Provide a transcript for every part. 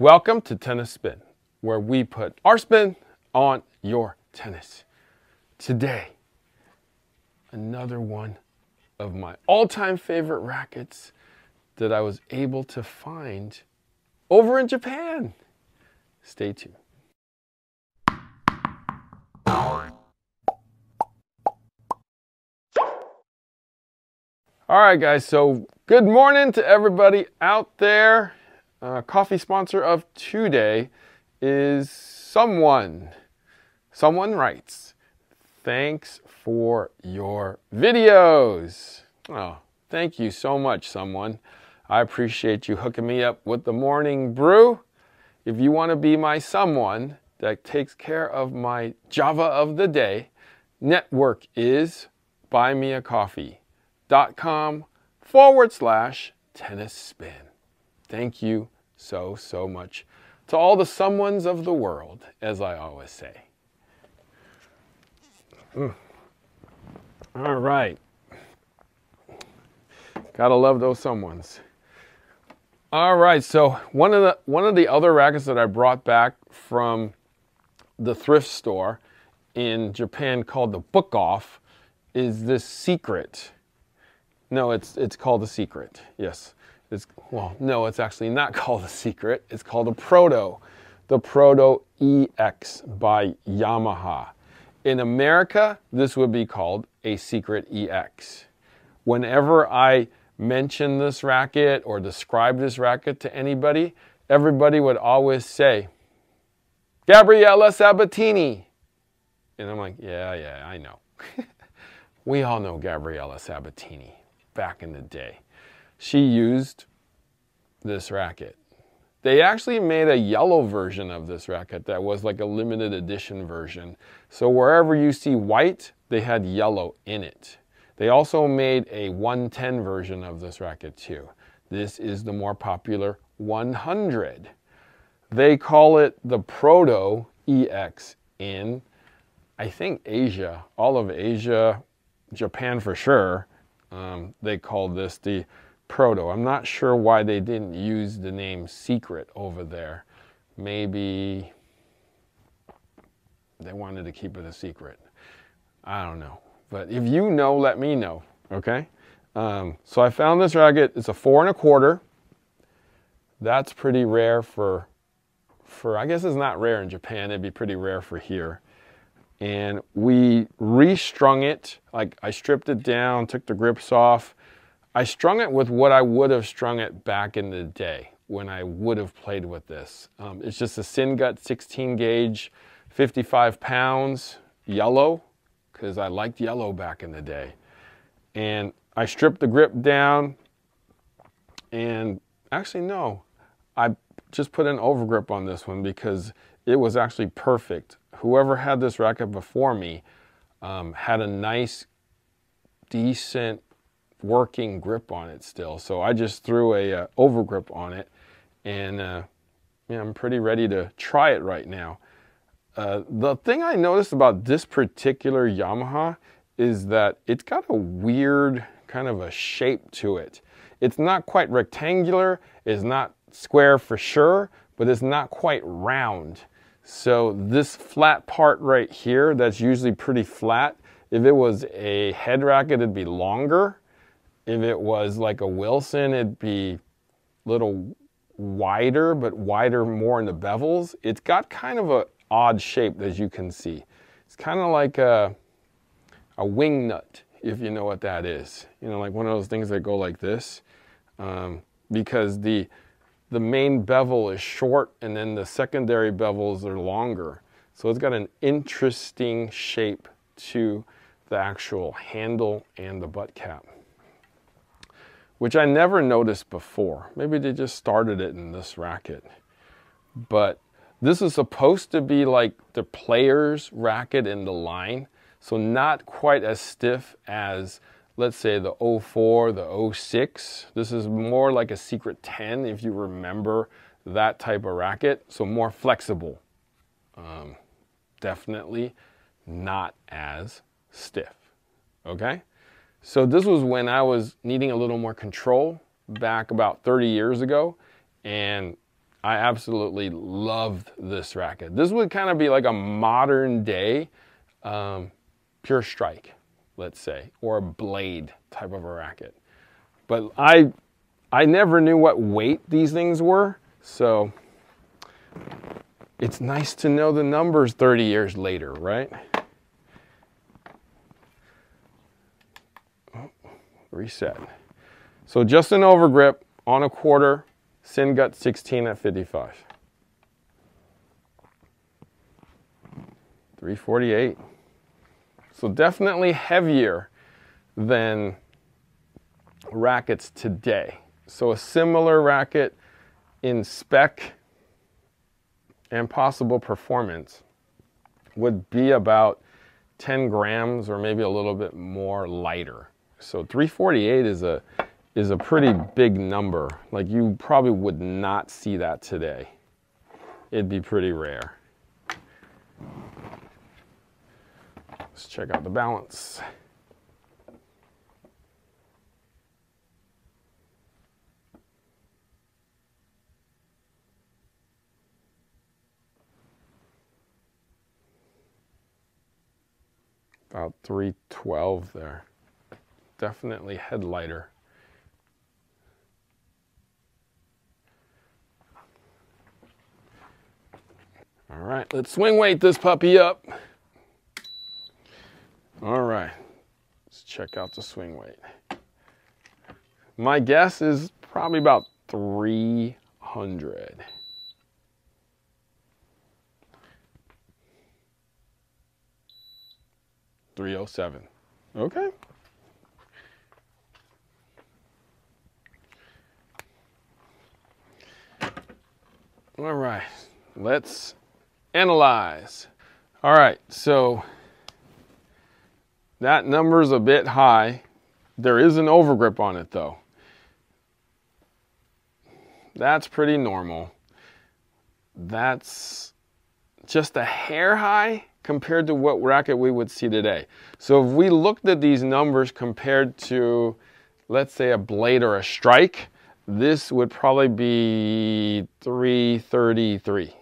Welcome to Tennis Spin, where we put our spin on your tennis. Today, another one of my all time favorite rackets that I was able to find over in Japan. Stay tuned. All right, guys, so good morning to everybody out there. Uh, coffee sponsor of today is someone. Someone writes, Thanks for your videos. Oh, thank you so much, someone. I appreciate you hooking me up with the morning brew. If you want to be my someone that takes care of my Java of the day, network is buymeacoffee dot forward slash tennis spin. Thank you so, so much to all the someones of the world, as I always say. Mm. All right. Gotta love those someones. All right, so one of the one of the other rackets that I brought back from the thrift store in Japan called the Book Off is this secret no, it's it's called a secret. Yes. It's well, no, it's actually not called a secret. It's called a proto. The Proto EX by Yamaha. In America, this would be called a secret EX. Whenever I mention this racket or describe this racket to anybody, everybody would always say, Gabriela Sabatini. And I'm like, yeah, yeah, I know. we all know Gabriela Sabatini back in the day. She used this racket. They actually made a yellow version of this racket that was like a limited edition version. So wherever you see white, they had yellow in it. They also made a 110 version of this racket too. This is the more popular 100. They call it the Proto EX in, I think, Asia, all of Asia, Japan for sure, um, they called this the proto. I'm not sure why they didn't use the name secret over there. Maybe they wanted to keep it a secret. I don't know. But if you know, let me know, okay? Um, so I found this racket. It's a four and a quarter. That's pretty rare for, for, I guess it's not rare in Japan. It'd be pretty rare for here and we restrung it. Like I stripped it down, took the grips off. I strung it with what I would have strung it back in the day when I would have played with this. Um, it's just a Singut 16 gauge, 55 pounds, yellow, because I liked yellow back in the day. And I stripped the grip down, and actually, no, I just put an overgrip on this one because it was actually perfect whoever had this racket before me um, had a nice, decent working grip on it still. So I just threw a uh, over grip on it and uh, yeah, I'm pretty ready to try it right now. Uh, the thing I noticed about this particular Yamaha is that it's got a weird kind of a shape to it. It's not quite rectangular, it's not square for sure, but it's not quite round. So this flat part right here, that's usually pretty flat. If it was a head racket, it'd be longer. If it was like a Wilson, it'd be a little wider, but wider more in the bevels. It's got kind of an odd shape, as you can see. It's kind of like a, a wing nut, if you know what that is. You know, like one of those things that go like this. Um, because the, the main bevel is short and then the secondary bevels are longer. So it's got an interesting shape to the actual handle and the butt cap, which I never noticed before. Maybe they just started it in this racket. But this is supposed to be like the player's racket in the line, so not quite as stiff as let's say the 04, the 06. This is more like a Secret 10 if you remember that type of racket. So more flexible. Um, definitely not as stiff. Okay? So this was when I was needing a little more control back about 30 years ago. And I absolutely loved this racket. This would kind of be like a modern day um, pure strike, let's say, or a blade type of a racket. But I, I never knew what weight these things were, so it's nice to know the numbers 30 years later, right? Reset. So just an overgrip on a quarter, Sin Gut 16 at 55. 348. So definitely heavier than rackets today. So a similar racket in spec and possible performance would be about 10 grams or maybe a little bit more lighter. So 348 is a is a pretty big number. Like you probably would not see that today. It'd be pretty rare. Let's check out the balance. About 312 there. Definitely headlighter. All right, let's swing weight this puppy up. All right, let's check out the swing weight. My guess is probably about 300. Three oh seven. Okay. All right, let's analyze. All right, so that number's a bit high. There is an overgrip on it though. That's pretty normal. That's just a hair high compared to what racket we would see today. So if we looked at these numbers compared to, let's say a blade or a strike, this would probably be 333.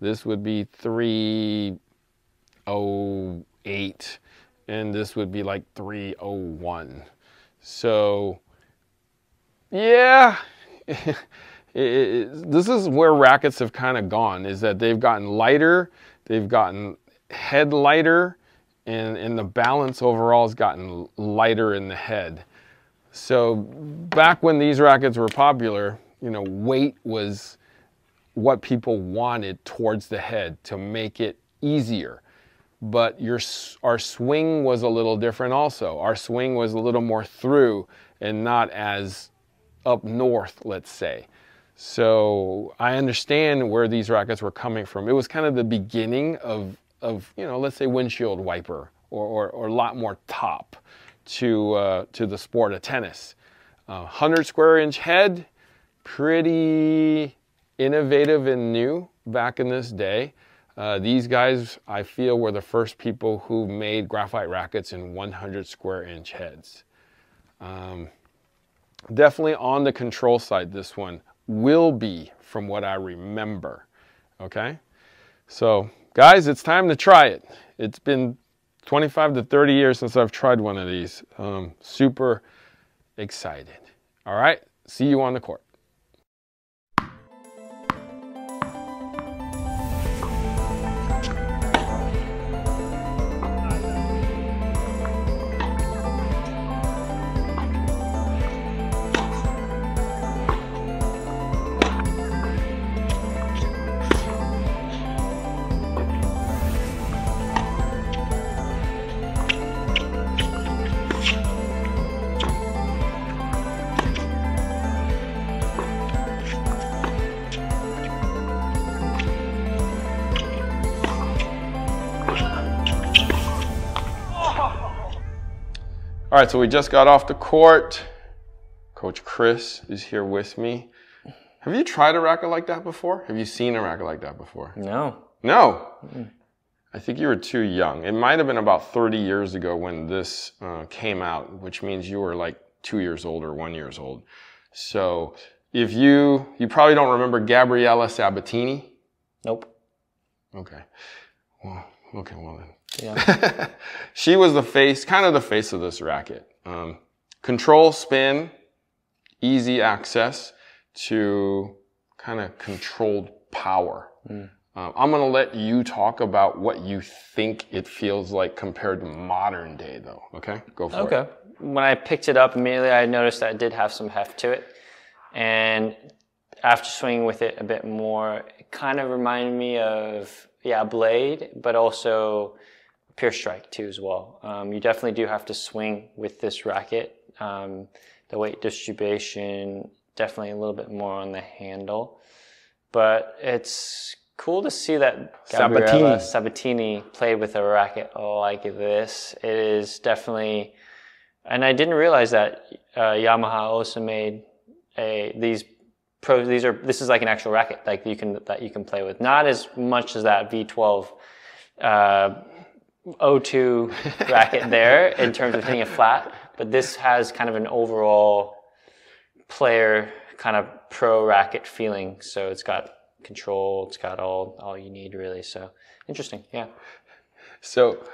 This would be 308 and this would be like 301. So yeah, it, it, this is where rackets have kind of gone is that they've gotten lighter, they've gotten head lighter, and, and the balance overall has gotten lighter in the head. So back when these rackets were popular, you know, weight was what people wanted towards the head to make it easier. But your, our swing was a little different also. Our swing was a little more through and not as up north, let's say. So I understand where these rackets were coming from. It was kind of the beginning of, of you know, let's say windshield wiper or, or, or a lot more top to, uh, to the sport of tennis. Uh, 100 square inch head, pretty innovative and new back in this day. Uh, these guys, I feel, were the first people who made graphite rackets in 100 square inch heads. Um, definitely on the control side, this one will be from what I remember. Okay? So, guys, it's time to try it. It's been 25 to 30 years since I've tried one of these. Um, super excited. All right, see you on the court. All right, so we just got off the court. Coach Chris is here with me. Have you tried a racket like that before? Have you seen a racket like that before? No. No? Mm. I think you were too young. It might have been about 30 years ago when this uh, came out, which means you were like two years old or one years old. So if you you probably don't remember Gabriela Sabatini. Nope. Okay. Well, okay, well then. Yeah. she was the face, kind of the face of this racket. Um, control spin, easy access to kind of controlled power. Um, I'm going to let you talk about what you think it feels like compared to modern day, though. Okay, go for it. Okay. When I picked it up immediately, I noticed that it did have some heft to it. And after swinging with it a bit more, it kind of reminded me of, yeah, Blade, but also Pure Strike too as well. Um, you definitely do have to swing with this racket. Um, the weight distribution, definitely a little bit more on the handle. But it's cool to see that Gabriela Sabatini played with a racket like this. It is definitely, and I didn't realize that uh, Yamaha also made a these pro. These are this is like an actual racket like you can that you can play with. Not as much as that V12 uh, O2 racket there in terms of hitting it flat, but this has kind of an overall player kind of pro racket feeling. So it's got control. It's got all all you need really. So interesting. Yeah. So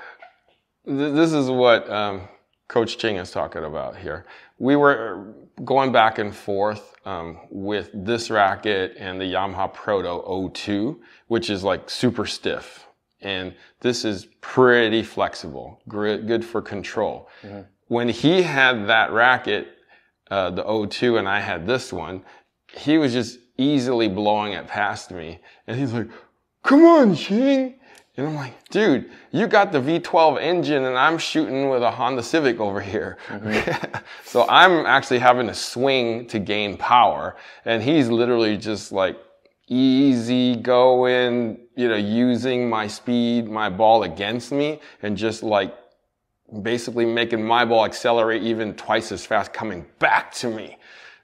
th- this is what um, Coach Ching is talking about here. We were going back and forth um, with this racket and the Yamaha Proto O2, which is like super stiff. And this is pretty flexible, good for control. When he had that racket, uh, the 02, and I had this one, he was just easily blowing it past me. And he's like, come on, Ching. And I'm like, dude, you got the V12 engine and I'm shooting with a Honda Civic over here. so I'm actually having to swing to gain power. And he's literally just like easy going, you know, using my speed, my ball against me and just like basically making my ball accelerate even twice as fast coming back to me.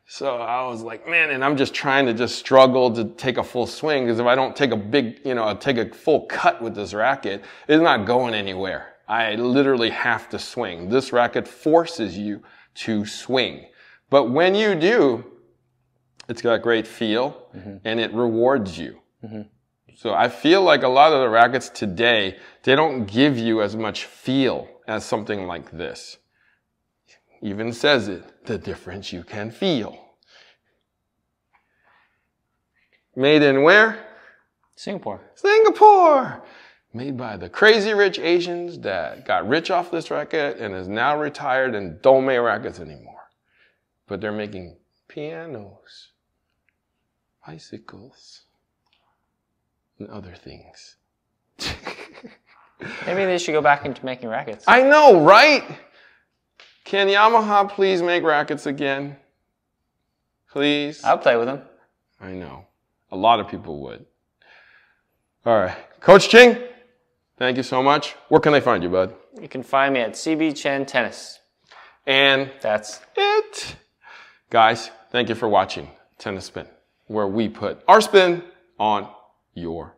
So I was like, man, and I'm just trying to just struggle to take a full swing because if I don't take a big, you know, take a full cut with this racket, it's not going anywhere. I literally have to swing. This racket forces you to swing. But when you do, it's got great feel mm-hmm. and it rewards you. Mm-hmm. So I feel like a lot of the rackets today, they don't give you as much feel as something like this. Even says it, the difference you can feel. Made in where? Singapore. Singapore! Made by the crazy rich Asians that got rich off this racket and is now retired and don't make rackets anymore. But they're making pianos, bicycles, and other things. Maybe they should go back into making rackets. I know, right? Can Yamaha please make rackets again? Please? I'll play with them. I know. A lot of people would. All right. Coach Ching, thank you so much. Where can they find you, bud? You can find me at CB Chien Tennis. And That's it. Guys, thank you for watching Tennis Spin, where we put our spin on your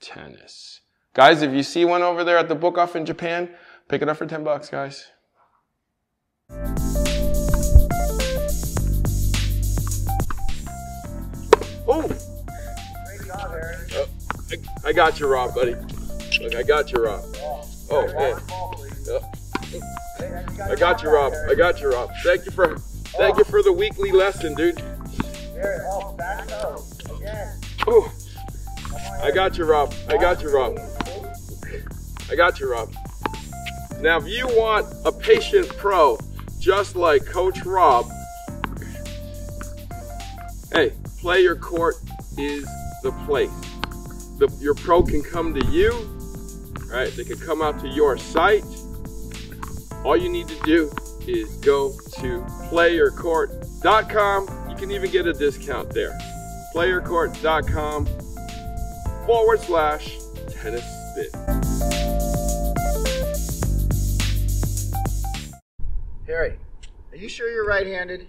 tennis. Guys, if you see one over there at the book off in Japan, pick it up for 10 bucks, guys. Oh! Oh, I, I got you, Rob, buddy. Look, I got you, Rob. Oh, man. Oh. I got you, Rob. I got you, Rob. Thank you for thank you for the weekly lesson, dude. I got you, Rob. I got you, Rob. I got you, Rob. Now, if you want a patient pro just like Coach Rob, hey, play your court is the place. The, your pro can come to you, right? They can come out to your site. All you need to do is go to playyourcourt.com. You can even get a discount there. Playyourcourt.com forward slash tennis spin. Harry, are you sure you're right-handed?